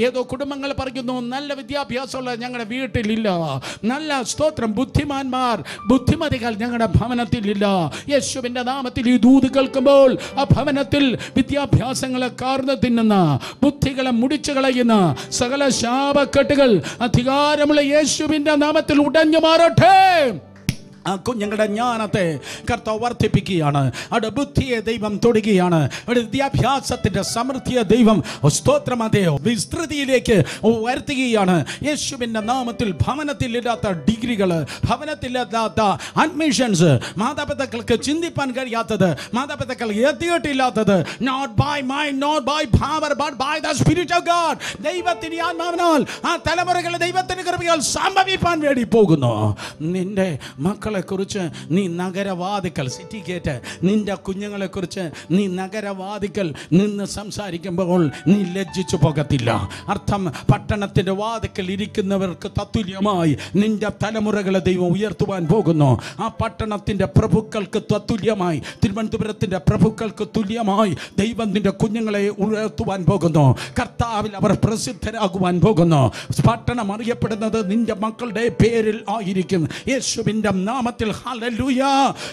ഏതോ കുടുംബങ്ങൾ പറയുന്നു നല്ല വിദ്യാഭ്യാസമുള്ള ഞങ്ങളുടെ വീട്ടിലില്ല. നല്ല സ്തോത്രം ബുദ്ധിമാന്മാർ ബുദ്ധിമതികൾ ഞങ്ങളുടെ ഭവനത്തിലില്ല. യേശുവിന്റെ നാമത്തിൽ ഈ ദൂത് കേൾക്കുമ്പോൾ ആ ഭവനത്തിൽ വിദ്യാഭ്യാസങ്ങളെ കാർന്ന് തിന്നുന്ന ബുദ്ധികളെ മുടിച്ചു കളയുന്ന സകല ശാപക്കെട്ടുകൾ അധികാരമുള്ള യേശുവിന്റെ നാമത്തിൽ ഉടഞ്ഞു മാറട്ടെ. ആ കുഞ്ഞുങ്ങളുടെ ജ്ഞാനത്തെ കർത്താവ് വർദ്ധിപ്പിക്കുകയാണ്. അവിടെ ബുദ്ധിയെ ദൈവം തൊടുകയാണ്. അവിടെ വിദ്യാഭ്യാസത്തിന്റെ സമൃദ്ധിയെ ദൈവം സ്തോത്രം അതെയോ വിസ്തൃതിയിലേക്ക് വരുത്തുകയാണ് യേശുവിന്റെ നാമത്തിൽ ഭവനത്തിലില്ലാത്ത ഡിഗ്രികൾ ഭവനത്തിലില്ലാത്ത അഡ്മിഷൻസ് മാതാപിതാക്കൾക്ക് ചിന്തിപ്പാൻ കഴിയാത്തത് മാതാപിതാക്കൾ എത്തിയിട്ടില്ലാത്തത്. Not by my not by power but by the spirit of God ദൈവത്തിന് ആത്മാവിനാൽ ആ തലമുറകൾ ദൈവത്തിന് കൃപയാൽ സംഭവിപ്പാൻ വേണ്ടി പോകുന്നു. നിന്റെ മക്കളെ കുറിച്ച് നീ നഗരവാദിക്കൽ സിറ്റി ഗേറ്റ് നിന്റെ കുഞ്ഞുങ്ങളെക്കുറിച്ച് നീ നഗരവാദിക്കൽ നിന്ന് സംസാരിക്കുമ്പോൾ നീ ലജ്ജിച്ചു പോകത്തില്ല. അർത്ഥം പട്ടണത്തിന്റെ വാതിക്കൽ ഇരിക്കുന്നവർക്ക് തത്തുല്യമായി നിന്റെ തലമുറകളെ ദൈവം ഉയർത്തുവാൻ പോകുന്നു. ആ പട്ടണത്തിന്റെ പ്രഭുക്കൾക്ക് തത്തുല്യമായി തിരുവനന്തപുരത്തിന്റെ പ്രഭുക്കൾക്ക് തുല്യമായി ദൈവം നിന്റെ കുഞ്ഞുങ്ങളെ ഉയർത്തുവാൻ പോകുന്നു. കർത്താവിൽ അവർ പ്രസിദ്ധരാകുവാൻ പോകുന്നു. പട്ടണം അറിയപ്പെടുന്നത് നിന്റെ മക്കളുടെ പേരിൽ ആയിരിക്കും. യേശുവിന്റെ നാമത്തിൽ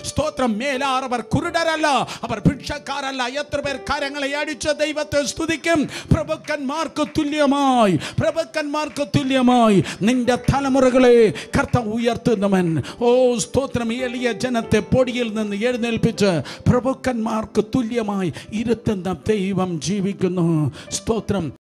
സ്തോത്രം മേലാർ അവർ കുരുടരല്ല. അവർ ഭിക്ഷക്കാരല്ല. എത്ര പേർ കരങ്ങളെ അടിച്ച ദൈവത്തെ സ്തുതിക്കും. പ്രഭുക്കന്മാർക്ക് തുല്യമായി. പ്രഭുക്കന്മാർക്ക് തുല്യമായി. നിന്റെ തലമുറകളെ കർത്ത ഉയർത്തുന്നവൻ. ഓ സ്തോത്രം. എളിയ ജനത്തെ പൊടിയിൽ നിന്ന് എഴുന്നേൽപ്പിച്ച് പ്രഭുക്കന്മാർക്ക് തുല്യമായി ഇരുത്തുന്ന ദൈവം ജീവിക്കുന്നു. സ്തോത്രം.